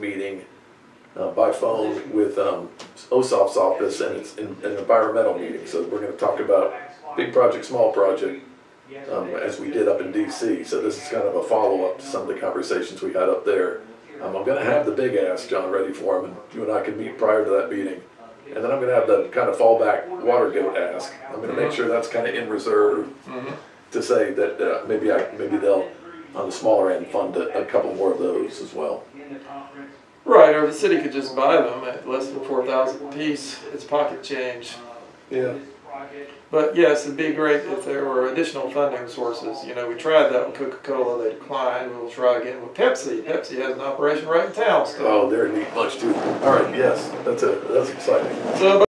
meeting uh, by phone with um, Ossoff's office and it's an environmental meeting. So we're gonna talk about big project, small project, um, as we did up in DC. So this is kind of a follow-up to some of the conversations we had up there. Um, I'm gonna have the big ask, John, ready for him, and you and I can meet prior to that meeting. And then I'm gonna have the kind of fallback water goat ask. I'm gonna make sure that's kind of in reserve to say that uh, maybe I, maybe they'll, on the smaller end, fund a, a couple more of those as well. Right, or the city could just buy them at less than four thousand a piece, it's pocket change. Yeah. But yes, it'd be great if there were additional funding sources, you know, we tried that with Coca-Cola, they declined, we'll try again with Pepsi, Pepsi has an operation right in town still. Oh, they're a neat bunch too. All right, yes, that's a, that's exciting. So,